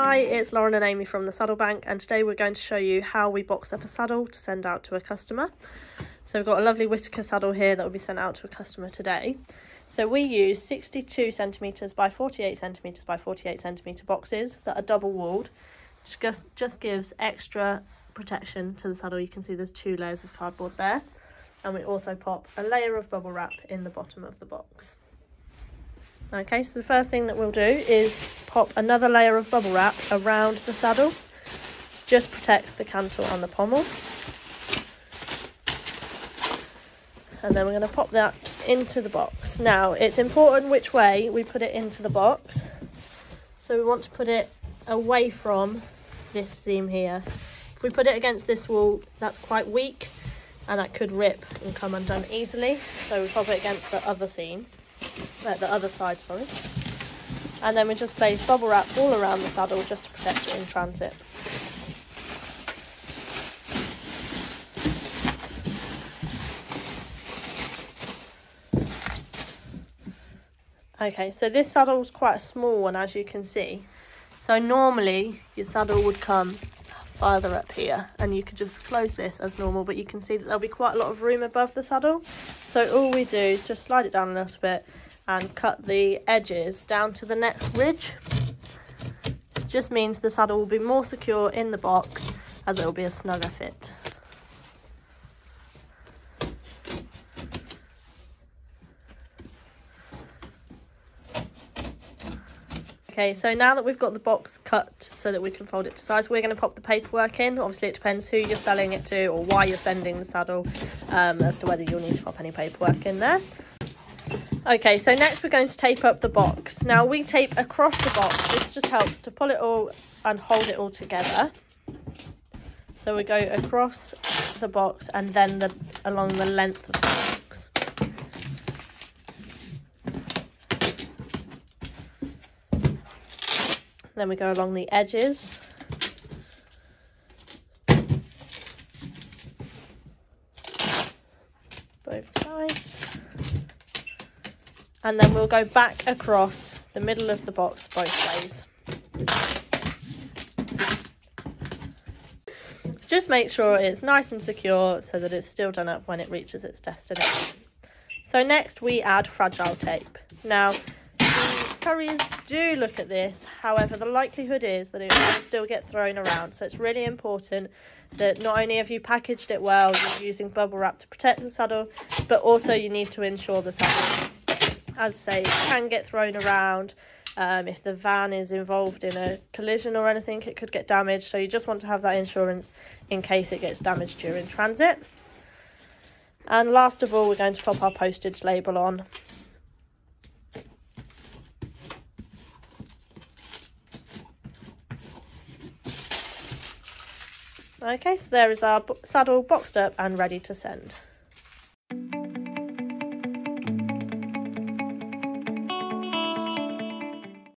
Hi, it's Lauren and Amy from the Saddle Bank and today we're going to show you how we box up a saddle to send out to a customer. So we've got a lovely Whitaker saddle here that will be sent out to a customer today. So we use 62 centimetres by 48 centimetres by 48 centimetre boxes that are double walled, which just, just gives extra protection to the saddle. You can see there's two layers of cardboard there. And we also pop a layer of bubble wrap in the bottom of the box. Okay, so the first thing that we'll do is pop another layer of bubble wrap around the saddle. This just protects the cantle and the pommel. And then we're going to pop that into the box. Now, it's important which way we put it into the box. So we want to put it away from this seam here. If we put it against this wall, that's quite weak and that could rip and come undone easily. So we pop it against the other seam uh, the other side, sorry. And then we just place bubble wrap all around the saddle just to protect it in transit. Okay, so this saddle is quite a small one as you can see. So normally your saddle would come farther up here and you could just close this as normal but you can see that there'll be quite a lot of room above the saddle. So all we do is just slide it down a little bit and cut the edges down to the next ridge. It just means the saddle will be more secure in the box as it will be a snugger fit. Okay, so now that we've got the box cut so that we can fold it to size, we're going to pop the paperwork in. Obviously, it depends who you're selling it to or why you're sending the saddle um, as to whether you'll need to pop any paperwork in there. Okay, so next we're going to tape up the box. Now we tape across the box. This just helps to pull it all and hold it all together. So we go across the box and then the along the length of the box. Then we go along the edges. Both sides and then we'll go back across the middle of the box both ways. Just make sure it's nice and secure so that it's still done up when it reaches its destination. So next we add fragile tape. Now, couriers do look at this, however, the likelihood is that it will still get thrown around. So it's really important that not only have you packaged it well, you're using bubble wrap to protect the saddle, but also you need to ensure the saddle as I say, it can get thrown around. Um, if the van is involved in a collision or anything, it could get damaged. So you just want to have that insurance in case it gets damaged during transit. And last of all, we're going to pop our postage label on. Okay, so there is our saddle boxed up and ready to send.